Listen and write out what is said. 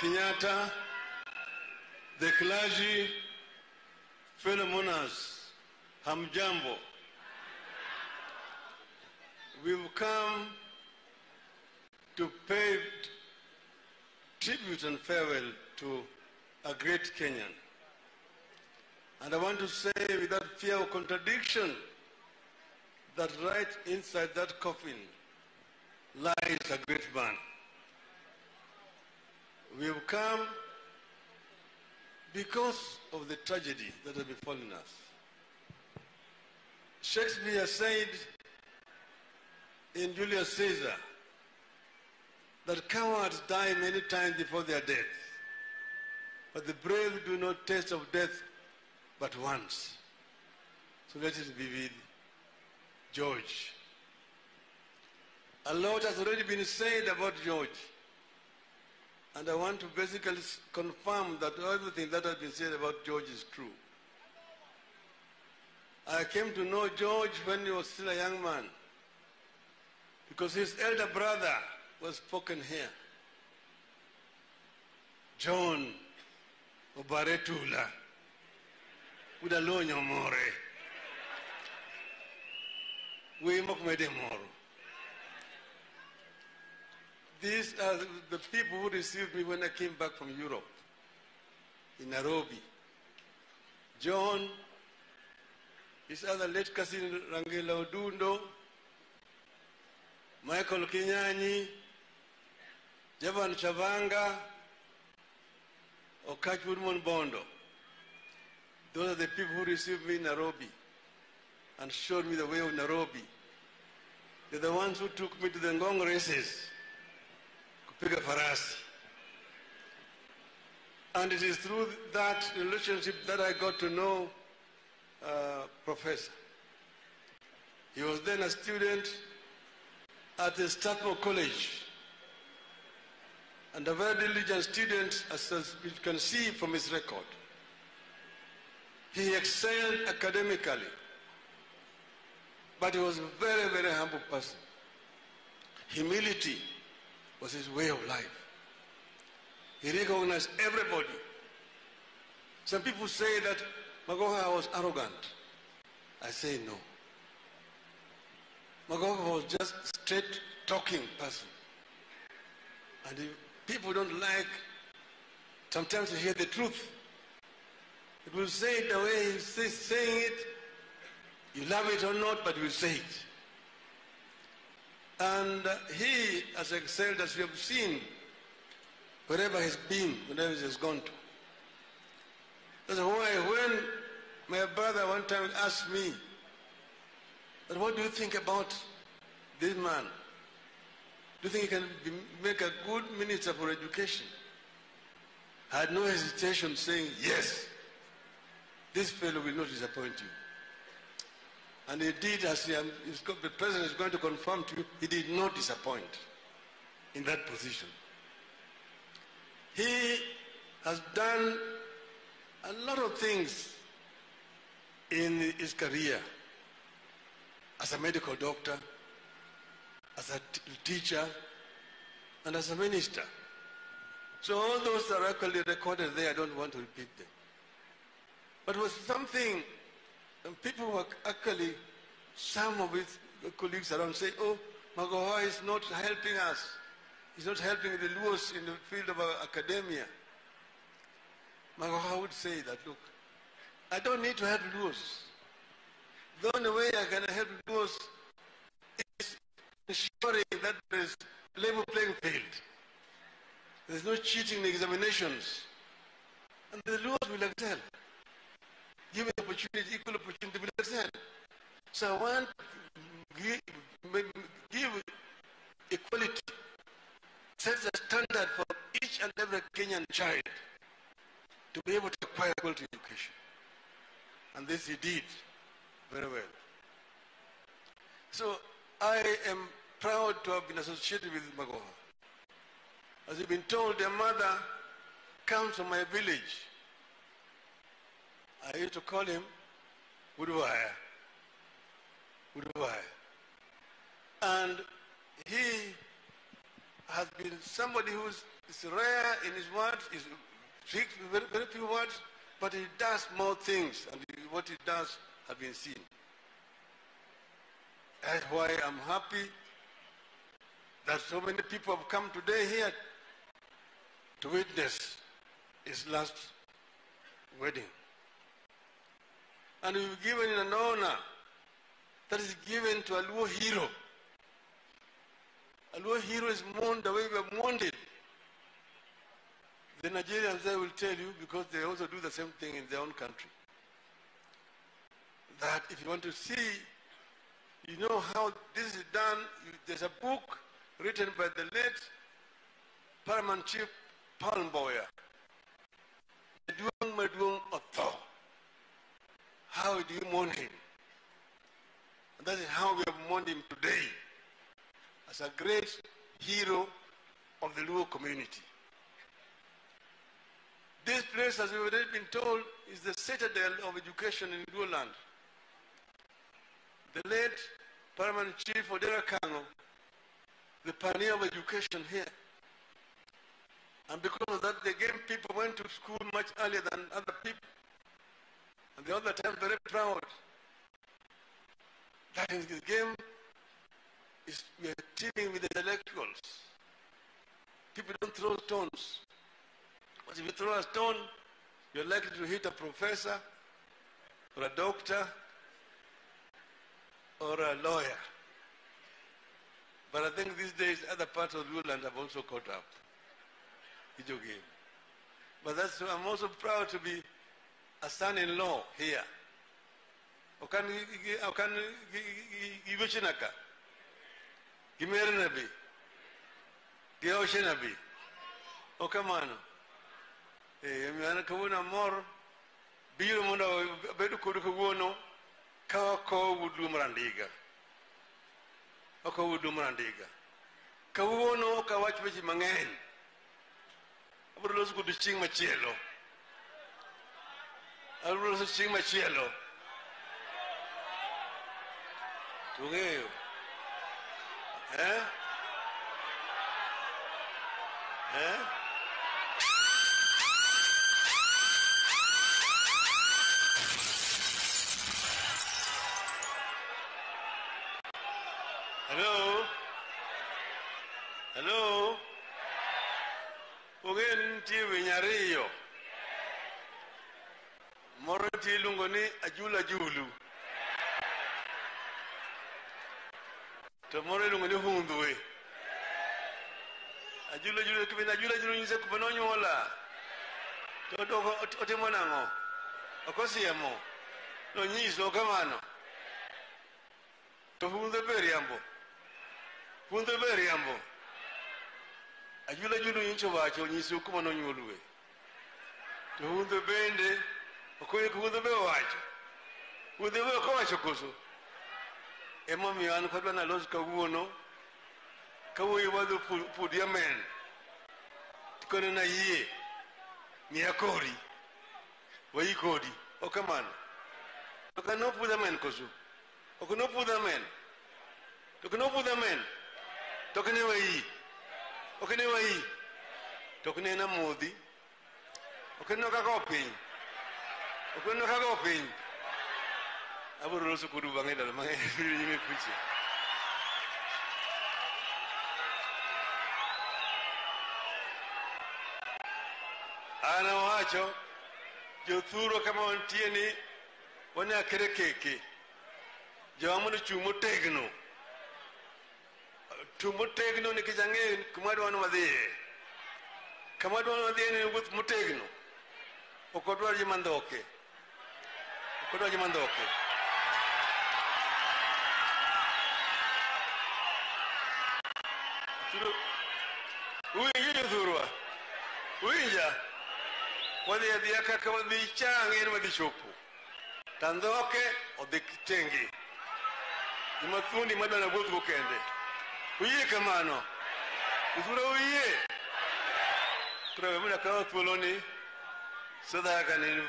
Kenyatta, the clergy, mourners, hamjambo. We've come to pay tribute and farewell to a great Kenyan. And I want to say without fear of contradiction that right inside that coffin lies a great man. We have come because of the tragedy that has befallen us. Shakespeare said in Julius Caesar that cowards die many times before their death, but the brave do not taste of death but once. So let it be with George. A lot has already been said about George. And I want to basically confirm that everything that has been said about George is true. I came to know George when he was still a young man because his elder brother was spoken here. John Obaretula udalonyo more. We mokmede moro. These are the people who received me when I came back from Europe, in Nairobi. John, his other late cousin Rangela Odundo, Michael Kinyanyi, Javan Chavanga, Okach Woodman Bondo. Those are the people who received me in Nairobi and showed me the way of Nairobi. They're the ones who took me to the Ngong races, kupiga us. And it is through that relationship that I got to know uh, Professor. He was then a student at the Strathmore College and a very diligent student, as you can see from his record. He excelled academically, but he was a very, very humble person. Humility was his way of life. He recognized everybody. Some people say that Magoha was arrogant. I say no. Magoha was just straight talking person. And if people don't like sometimes to hear the truth. It will say it the way he's saying it. You love it or not, but you will say it. And he has excelled as we have seen wherever he's been, wherever he has gone to. That's why when my brother one time asked me, but what do you think about this man? Do you think he can be, make a good minister for education? I had no hesitation saying, yes, this fellow will not disappoint you. And he did as he, the president is going to confirm to you, he did not disappoint in that position. He has done a lot of things in his career as a medical doctor, as a teacher, and as a minister. So all those are actually recorded there. I don't want to repeat them. But was something and people were actually, some of his colleagues around say, oh, Magoha is not helping us. He's not helping the Luos in the field of uh, academia. Magoha would say that, look, I don't need to help Luos. The only way I can help Luos is ensuring that there is level playing field. There's no cheating in examinations. And the Luos will excel given opportunity, equal opportunity will excel. So I want to give, give equality, set a standard for each and every Kenyan child to be able to acquire quality education. And this he did very well. So I am proud to have been associated with Magoha. As you've been told, their mother comes from my village. I used to call him Uruwaya. Uruwaya. And he has been somebody who's rare in his words, he speaks very, very few words, but he does more things, and what he does has been seen. That's why I'm happy that so many people have come today here to witness his last wedding. And we've given an honor that is given to a Luo hero. A Luo hero is mourned the way we have mourned. The Nigerians there will tell you, because they also do the same thing in their own country, that if you want to see, you know how this is done, you, there's a book written by the late Paramount Chief Paul Mboya, Meduong Meduong Otho. How do you mourn him? And that is how we have mourned him today as a great hero of the Luo community. This place, as we've already been told, is the citadel of education in Luo land. The late Paramount Chief Odera Kango, the pioneer of education here. And because of that, again, people went to school much earlier than other people. And the other time, very proud that in this game is we are dealing with the intellectuals. People don't throw stones. But if you throw a stone, you're likely to hit a professor or a doctor or a lawyer. But I think these days other parts of the land have also caught up. Video game. But that's I'm also proud to be a son-in-law here. Okan okan gibechinaka. Gimerinabi. Geoshinabi. Okamano. Eh, mwana kabuna mor biro mondo bedo kod kawuono ka okow wuod Luo Marandiga. Okow wuod Luo Marandiga. Kawuono ok awach weche mang'eny. Abiro loso godiochieng' machielo. 얼굴에서 지금 지엘로 두 개예요. 에? ¿eh? Hello? Hello? Moro nitie iluongo ni ajula ajulu. To moro iluongo ni hundhwe. Ajula ajulu kibende ajula ajulu nyise kuma nonyuola. To otimo nang'o? Ok osiemo. Nonyiso kamano. To hundhwe be riambo. Hundhwe be riambo. Ajula ajulu nyicho wacho onyiso kuma nonyuolwe. To hundhwe bende okwiri kuhudhubia wacho hudhubia kowacho koso emomiyo an kwadwa nalos kawuono kawuoyi wadho pudhi amen tikone nayie miya kori wayi kodi okamano to ka nopudh amen koso ok nopudh amen to ok amen to ok ne wayi. Ok wayi. To ok ne namodhi ok neno kaka opiny ok neno kaka opiny abiro loso kodu bang'e ndalo mang'eny biro nyime kuche an awacho jothuro kama wantie ni wane akere keke. Jowa mondo chung' motegno. Chung' motegno nikech ang'eyo kuma dwani wadhiye. Kama dwani wadhiye ni wuoth motegno. Ok odwar ji mandhoke kudoji Mandoke. wingi jodhurwa winja wadhi adhiya kaka wadhi change ni wadhi chopo tandhoke odhi tenge jimathundi madana wuoth gokende. Uyie kamano. Udhura uyie. Turawe muna kawa thuoloni sadhaka ni